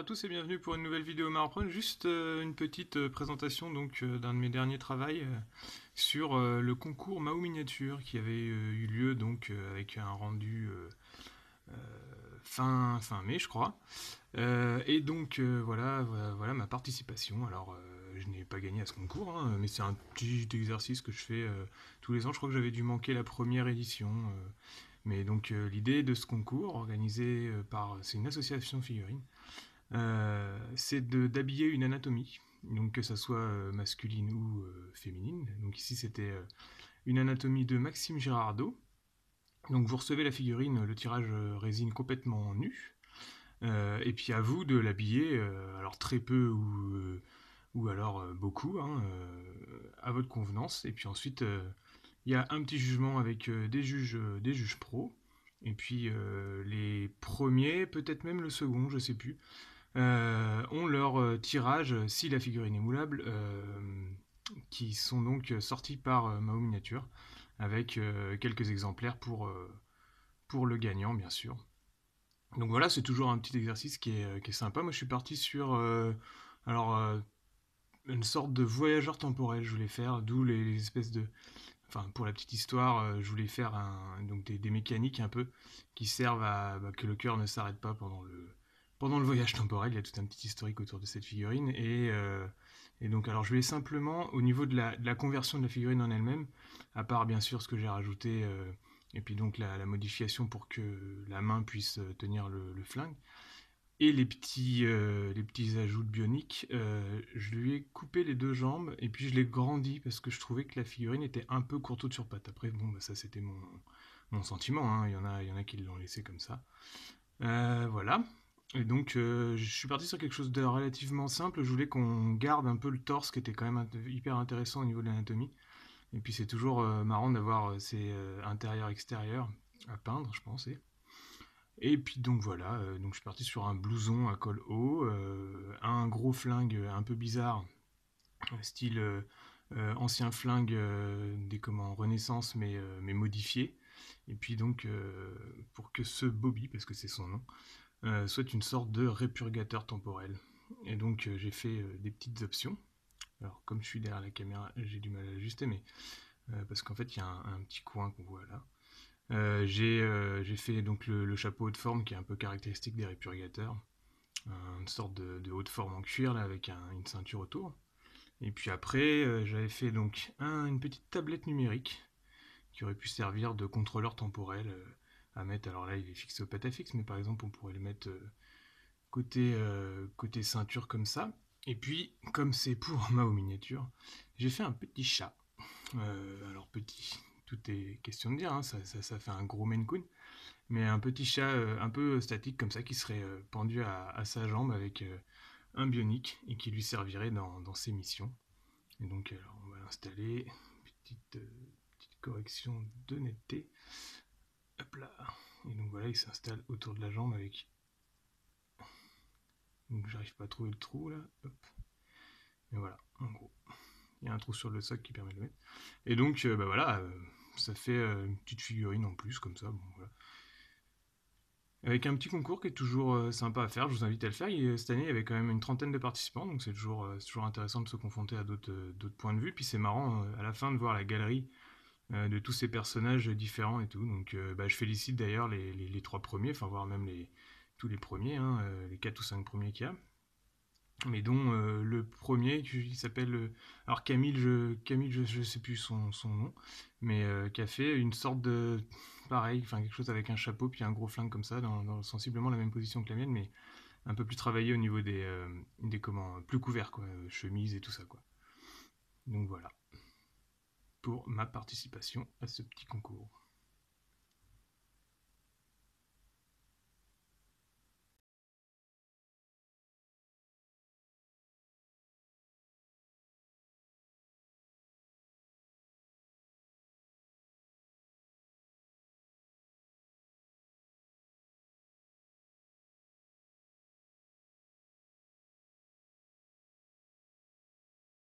Bonjour à tous et bienvenue pour une nouvelle vidéo Marpron. Juste euh, une petite euh, présentation donc euh, d'un de mes derniers travaux sur le concours Mao Miniature qui avait eu lieu donc avec un rendu fin, fin mai je crois. et donc voilà, voilà, ma participation. Alors je n'ai pas gagné à ce concours, hein, mais c'est un petit exercice que je fais tous les ans. Je crois que j'avais dû manquer la première édition. mais donc l'idée de ce concours organisé par c'est une association figurine euh, c'est d'habiller une anatomie, donc que ça soit euh, masculine ou euh, féminine. Donc ici c'était une anatomie de Maxime Girardot. Donc vous recevez la figurine, le tirage résine complètement nu. et puis à vous de l'habiller, alors très peu ou, alors beaucoup, hein, à votre convenance. Et puis ensuite, il y a un petit jugement avec des juges, des juges pros. Et puis les premiers, peut-être même le second, je sais plus, ont leur euh, tirage, si la figurine est moulable, euh, qui sont donc sortis par Mao Miniature, avec quelques exemplaires pour, pour le gagnant, bien sûr. Donc voilà, c'est toujours un petit exercice qui est, qui est, sympa. Moi, je suis parti sur alors une sorte de voyageur temporel. Je voulais faire, d'où les, espèces de, enfin pour la petite histoire, je voulais faire donc des, mécaniques un peu qui servent à bah, que le cœur ne s'arrête pas pendant le pendant le voyage temporel, il y a tout un petit historique autour de cette figurine. Et, euh, donc, alors je vais simplement, au niveau de la, conversion de la figurine en elle-même, à part bien sûr ce que j'ai rajouté, euh, et puis donc la, modification pour que la main puisse euh, tenir le, flingue, et les petits, les petits ajouts de bionique, je lui ai coupé les deux jambes, et puis je l'ai grandi parce que je trouvais que la figurine était un peu courte sur patte. Après, bon, bah, ça c'était mon, mon sentiment, hein. il, y en a, il y en a qui l'ont laissé comme ça. voilà. Et donc, euh, je suis parti sur quelque chose de relativement simple. Je voulais qu'on garde un peu le torse, qui était quand même hyper intéressant au niveau de l'anatomie. Et puis, c'est toujours euh, marrant d'avoir euh, ces intérieurs-extérieurs à peindre, je pense. Et puis, donc voilà. donc, je suis parti sur un blouson à col haut, un gros flingue un peu bizarre, style ancien flingue des comment Renaissance, mais, mais modifié. Et puis, donc, pour que ce Bobby, parce que c'est son nom, soit une sorte de répurgateur temporel. Et donc euh, j'ai fait euh, des petites options. Alors comme je suis derrière la caméra, j'ai du mal à l'ajuster, mais parce qu'en fait il y a un, petit coin qu'on voit là. j'ai fait donc le, chapeau haute forme qui est un peu caractéristique des répurgateurs. Une sorte de, haute forme en cuir avec une ceinture autour. Et puis après, j'avais fait donc une petite tablette numérique qui aurait pu servir de contrôleur temporel à mettre. Alors là, il est fixé au patafix, mais par exemple, on pourrait le mettre euh, côté, euh, côté ceinture comme ça. Et puis, comme c'est pour Mao miniature, j'ai fait un petit chat. Euh, alors petit, tout est question de dire, hein, ça, ça, fait un gros Maine. Mais un petit chat un peu statique comme ça qui serait pendu à, sa jambe avec un bionique et qui lui servirait dans, ses missions. Et donc alors, on va l'installer. Petite, petite correction de netteté. Hop là. Et donc voilà, il s'installe autour de la jambe avec. Donc j'arrive pas à trouver le trou là. Hop. Et voilà, en gros. Il y a un trou sur le socle qui permet de le mettre. Et donc, euh, bah voilà, euh, ça fait euh, une petite figurine en plus, comme ça. Bon, voilà. Avec un petit concours qui est toujours sympa à faire, je vous invite à le faire. cette année, il y avait quand même une trentaine de participants, donc c'est toujours, toujours intéressant de se confronter à d'autres points de vue. Puis c'est marrant à la fin de voir la galerie de tous ces personnages différents et tout. Donc euh, bah, je félicite d'ailleurs les, trois premiers, enfin voire même tous les premiers, hein, euh, les quatre ou cinq premiers qu'il y a. Mais dont le premier, il s'appelle... alors Camille, je Camille, je, sais plus son, nom, mais qui a fait une sorte de... Pareil, enfin quelque chose avec un chapeau puis un gros flingue comme ça, dans, sensiblement la même position que la mienne, mais un peu plus travaillé au niveau des, des comment, plus couverts, quoi, chemise et tout ça, quoi. Donc voilà pour ma participation à ce petit concours.